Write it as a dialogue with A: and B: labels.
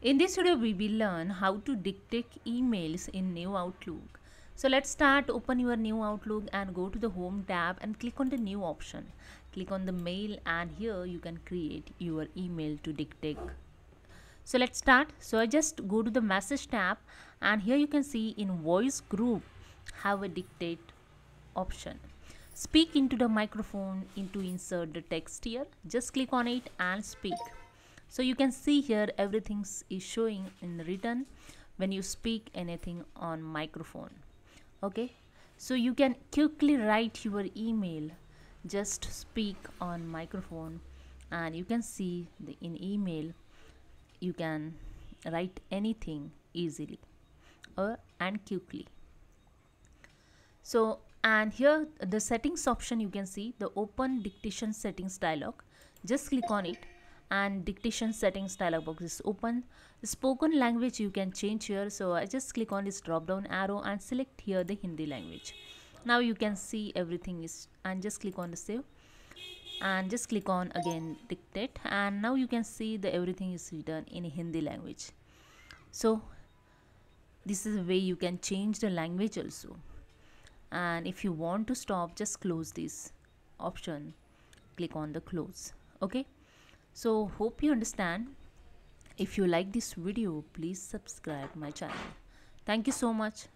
A: In this video, we will learn how to dictate emails in New Outlook. So let's start. Open your New Outlook and go to the Home tab and click on the New option. Click on the Mail and here you can create your email to dictate. So let's start. So I just go to the Message tab and here you can see in Voice Group have a dictate option. Speak into the microphone into insert the text here. Just click on it and speak so you can see here everything is showing in written when you speak anything on microphone. Okay? So you can quickly write your email. Just speak on microphone and you can see the in email you can write anything easily or uh, and quickly. So and here the settings option you can see the open dictation settings dialog. Just click on it and dictation settings dialog box is open. Spoken language you can change here so i just click on this drop down arrow and select here the hindi language. Now you can see everything is and just click on the save. And just click on again dictate and now you can see the everything is written in hindi language. So this is the way you can change the language also. And if you want to stop just close this option. Click on the close. Okay so hope you understand. If you like this video please subscribe my channel. Thank you so much